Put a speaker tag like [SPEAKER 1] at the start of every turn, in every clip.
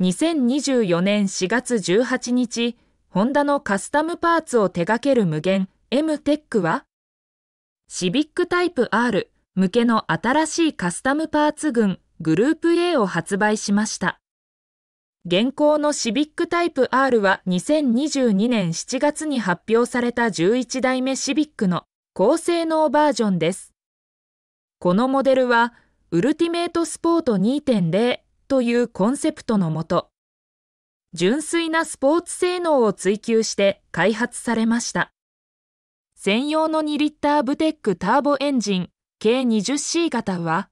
[SPEAKER 1] 2024年4月18日、ホンダのカスタムパーツを手掛ける無限 M テックは、シビックタイプ R 向けの新しいカスタムパーツ群グループ A を発売しました。現行のシビックタイプ R は2022年7月に発表された11代目シビックの高性能バージョンです。このモデルは、ウルティメートスポート2.0というコンセプトのもと、純粋なスポーツ性能を追求して開発されました。専用の2リッターブテックターボエンジン K20C 型は、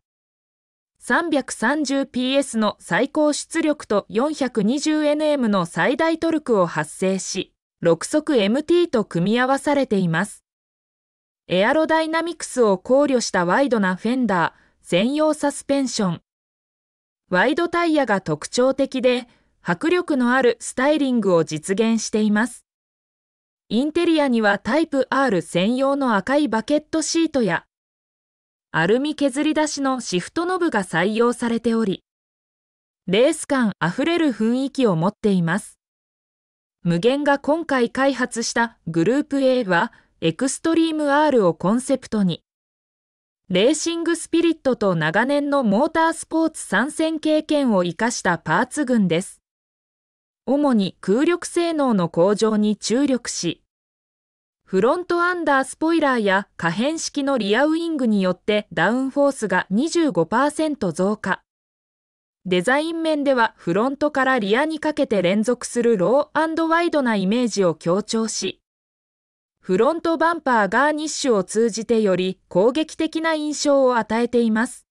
[SPEAKER 1] 330PS の最高出力と 420Nm の最大トルクを発生し、6速 MT と組み合わされています。エアロダイナミクスを考慮したワイドなフェンダー、専用サスペンション、ワイドタイヤが特徴的で、迫力のあるスタイリングを実現しています。インテリアにはタイプ R 専用の赤いバケットシートや、アルミ削り出しのシフトノブが採用されており、レース感あふれる雰囲気を持っています。無限が今回開発したグループ A は、エクストリーム R をコンセプトに、レーシングスピリットと長年のモータースポーツ参戦経験を生かしたパーツ群です。主に空力性能の向上に注力し、フロントアンダースポイラーや可変式のリアウイングによってダウンフォースが25%増加。デザイン面ではフロントからリアにかけて連続するローワイドなイメージを強調し、フロントバンパーガーニッシュを通じてより攻撃的な印象を与えています。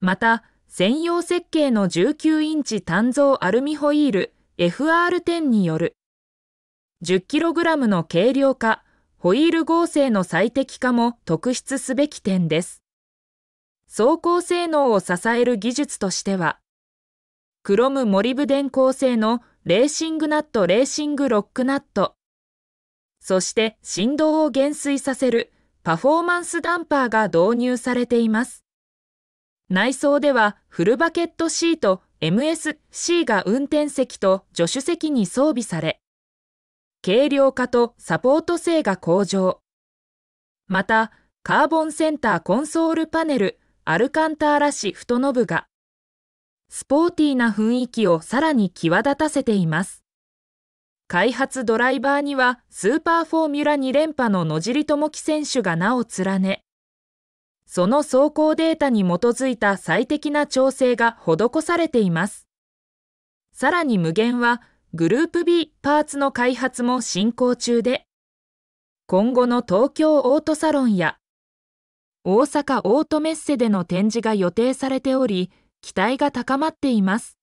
[SPEAKER 1] また、専用設計の19インチ単造アルミホイール FR10 による 10kg の軽量化、ホイール合成の最適化も特筆すべき点です。走行性能を支える技術としては、クロムモリブデン構成のレーシングナットレーシングロックナット、そして振動を減衰させるパフォーマンスダンパーが導入されています。内装ではフルバケットシート MSC が運転席と助手席に装備され、軽量化とサポート性が向上。また、カーボンセンターコンソールパネル、アルカンターラシ太ノブが、スポーティーな雰囲気をさらに際立たせています。開発ドライバーにはスーパーフォーミュラ2連覇の野尻智樹選手が名を連ね、その走行データに基づいた最適な調整が施されています。さらに無限はグループ B パーツの開発も進行中で、今後の東京オートサロンや大阪オートメッセでの展示が予定されており、期待が高まっています。